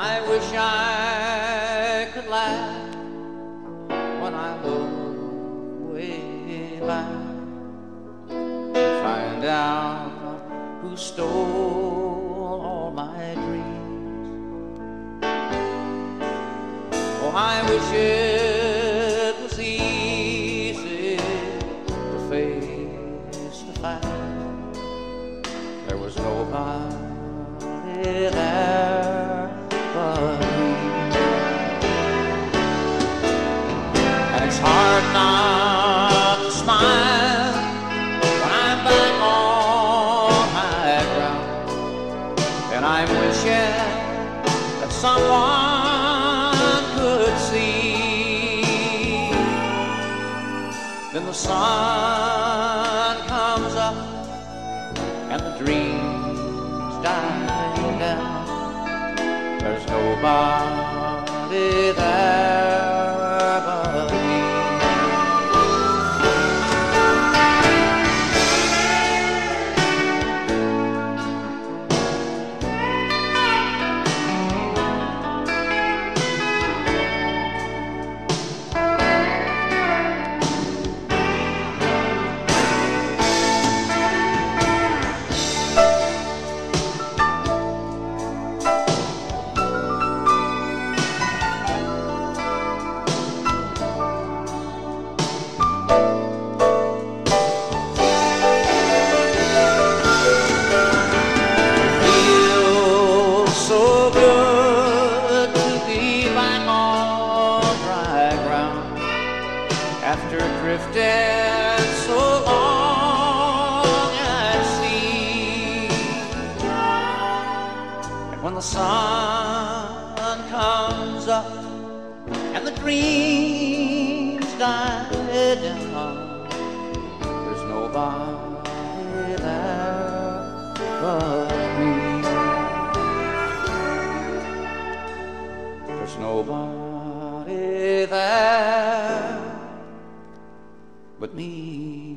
I wish I could laugh when I look way back find out who stole all my dreams. Oh, I wish it was easy to face the fact there was nobody there. I'm back on high ground. And I'm wishing that someone could see. Then the sun comes up and the dreams die down. There's nobody there sun comes up and the dreams die down. There's nobody there but me. There's nobody there but me.